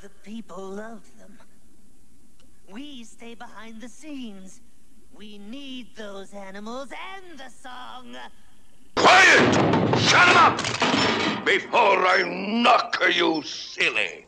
The people love them. We stay behind the scenes. We need those animals and the song. Quiet! Shut him up! Before I knock you silly.